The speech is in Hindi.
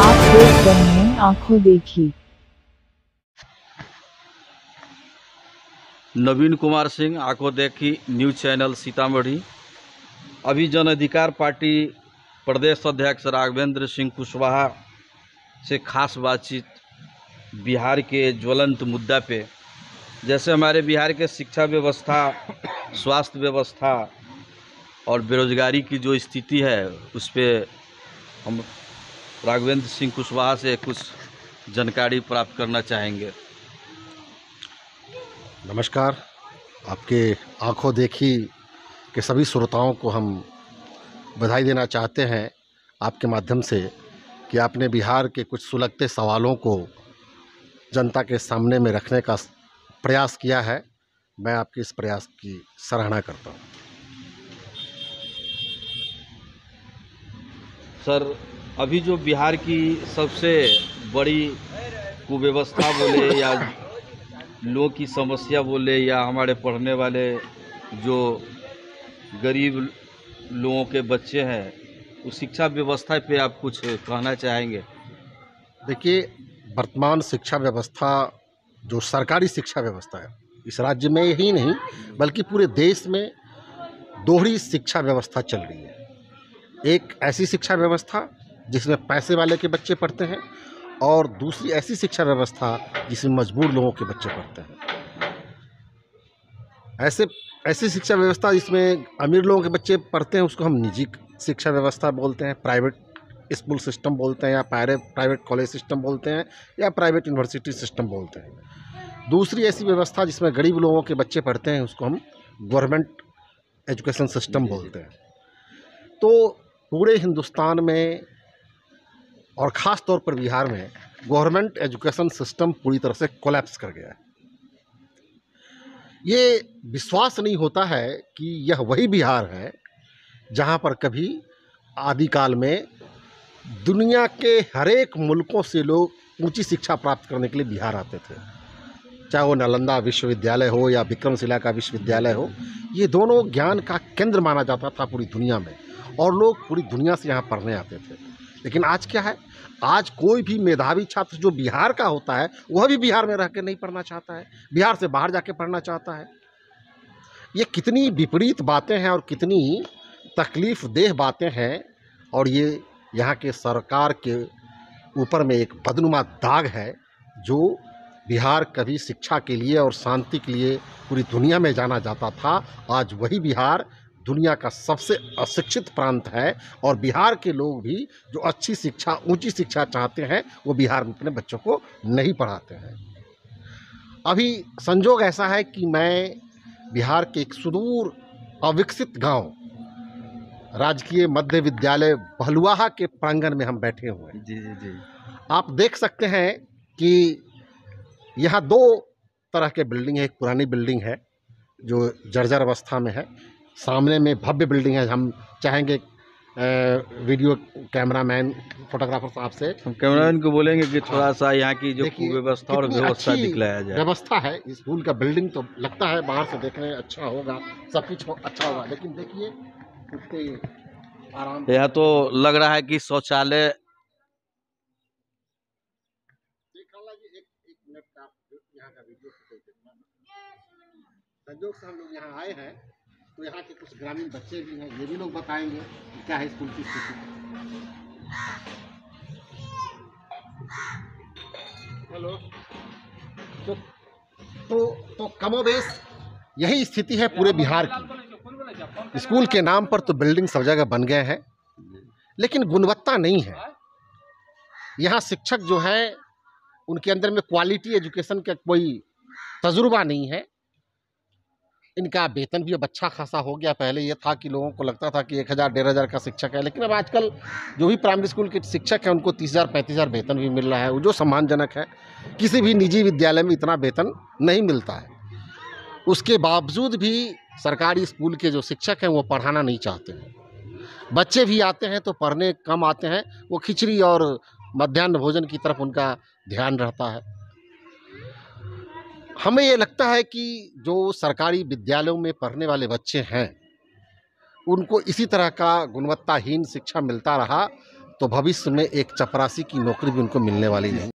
आप देख रहे हैं आँखों देखी। नवीन कुमार सिंह, आँखों देखी, न्यूज़ चैनल सीतामढ़ी। अभी जन अधिकार पार्टी प्रदेश अध्यक्ष राघवेंद्र सिंह कुशवाहा से खास बातचीत बिहार के ज्वलंत मुद्दा पे। जैसे हमारे बिहार के शिक्षा व्यवस्था स्वास्थ्य व्यवस्था और बेरोजगारी की जो स्थिति है, उस पर हम राघवेंद्र सिंह कुशवाहा से कुछ जानकारी प्राप्त करना चाहेंगे। नमस्कार। आपके आँखों देखी के सभी श्रोताओं को हम बधाई देना चाहते हैं आपके माध्यम से कि आपने बिहार के कुछ सुलगते सवालों को जनता के सामने में रखने का प्रयास किया है। मैं आपके इस प्रयास की सराहना करता हूँ। सर अभी जो बिहार की सबसे बड़ी कुव्यवस्था बोले या लोगों की समस्या बोले या हमारे पढ़ने वाले जो गरीब लोगों के बच्चे हैं उस शिक्षा व्यवस्था पे आप कुछ कहना चाहेंगे? देखिए वर्तमान शिक्षा व्यवस्था जो सरकारी शिक्षा व्यवस्था है इस राज्य में ही नहीं, बल्कि पूरे देश में दोहरी शिक्षा व्यवस्था चल रही है। एक ऐसी शिक्षा व्यवस्था जिसमें पैसे वाले के बच्चे पढ़ते हैं और दूसरी ऐसी शिक्षा व्यवस्था जिसमें मजबूर लोगों के बच्चे पढ़ते हैं। ऐसे, ऐसी शिक्षा व्यवस्था जिसमें अमीर लोगों के बच्चे पढ़ते हैं, उसको हम निजी शिक्षा व्यवस्था बोलते हैं, प्राइवेट स्कूल सिस्टम बोलते हैं या प्राइवेट कॉलेज सिस्टम बोलते हैं या प्राइवेट यूनिवर्सिटी सिस्टम बोलते हैं। दूसरी ऐसी व्यवस्था जिसमें गरीब लोगों के बच्चे पढ़ते हैं उसको हम गवर्नमेंट एजुकेशन सिस्टम बोलते हैं। तो पूरे हिंदुस्तान में और ख़ास तौर पर बिहार में गवर्नमेंट एजुकेशन सिस्टम पूरी तरह से कोलैप्स कर गया है। ये विश्वास नहीं होता है कि यह वही बिहार है जहाँ पर कभी आदिकाल में दुनिया के हरेक मुल्कों से लोग ऊँची शिक्षा प्राप्त करने के लिए बिहार आते थे। चाहे वो नालंदा विश्वविद्यालय हो या विक्रमशिला का विश्वविद्यालय हो, ये दोनों ज्ञान का केंद्र माना जाता था पूरी दुनिया में। और लोग पूरी दुनिया से यहाँ पढ़ने आते थे। लेकिन आज क्या है? आज कोई भी मेधावी छात्र जो बिहार का होता है, वह भी बिहार में रह के नहीं पढ़ना चाहता है। बिहार से बाहर जाके पढ़ना चाहता है। ये कितनी विपरीत बातें हैं और कितनी तकलीफ़ देह बातें हैं। और ये यहाँ के सरकार के ऊपर में एक बदनुमा दाग है, जो बिहार कभी शिक्षा के लिए और शांति के लिए पूरी दुनिया में जाना जाता था आज वही बिहार दुनिया का सबसे अशिक्षित प्रांत है और बिहार के लोग भी जो अच्छी शिक्षा ऊँची शिक्षा चाहते हैं वो बिहार में अपने बच्चों को नहीं पढ़ाते हैं। अभी संजोग ऐसा है कि मैं बिहार के एक सुदूर अविकसित गाँव राजकीय मध्य विद्यालय भलुआहा के प्रांगण में हम बैठे हुए हैं। जी जी जी। आप देख सकते हैं कि यहाँ दो तरह के बिल्डिंग है। एक पुरानी बिल्डिंग है जो जर्जर अवस्था में है। सामने में भव्य बिल्डिंग है। हम चाहेंगे वीडियो कैमरामैन फोटोग्राफर साहब से हम कैमरामैन को बोलेंगे कि थोड़ा सा यहाँ की जो व्यवस्था और व्यवस्था दिखलाया जाए। व्यवस्था है। स्कूल का बिल्डिंग तो लगता है बाहर से देखने अच्छा होगा सब कुछ हो- अच्छा होगा। लेकिन देखिए आराम यहाँ तो लग रहा है कि शौचालय देखा जी एक एक मिनट का यहाँ का वीडियो फुटेज देखना संजोग से हम लोग यहाँ आए हैं तो यहाँ के कुछ ग्रामीण बच्चे भी हैं ये भी लोग बताएँगे कि क्या है स्कूल की स्थिति। हेलो। तो तो तो कमोबेश यही स्थिति है पूरे बिहार की। स्कूल के नाम पर तो बिल्डिंग सब जगह बन गए हैं लेकिन गुणवत्ता नहीं है। यहाँ शिक्षक जो है उनके अंदर में क्वालिटी एजुकेशन का कोई तजुर्बा नहीं है। इनका वेतन भी अब अच्छा खासा हो गया। पहले ये था कि लोगों को लगता था कि एक हज़ार, डेढ़ हज़ार का शिक्षक है, लेकिन अब आजकल जो भी प्राइमरी स्कूल के शिक्षक हैं, उनको तीस हज़ार, पैंतीस हज़ार वेतन भी मिल रहा है। वो जो सम्मानजनक है, किसी भी निजी विद्यालय में इतना वेतन नहीं मिलता है। उसके बावजूद भी सरकारी स्कूल के जो शिक्षक हैं, वो पढ़ाना नहीं चाहते हैं। बच्चे भी आते हैं तो पढ़ने कम आते हैं, वो खिचड़ी और मध्यान्ह भोजन की तरफ़ उनका ध्यान रहता है। हमें ये लगता है कि जो सरकारी विद्यालयों में पढ़ने वाले बच्चे हैं, उनको इसी तरह का गुणवत्ताहीन शिक्षा मिलता रहा तो भविष्य में एक चपरासी की नौकरी भी उनको मिलने वाली नहीं।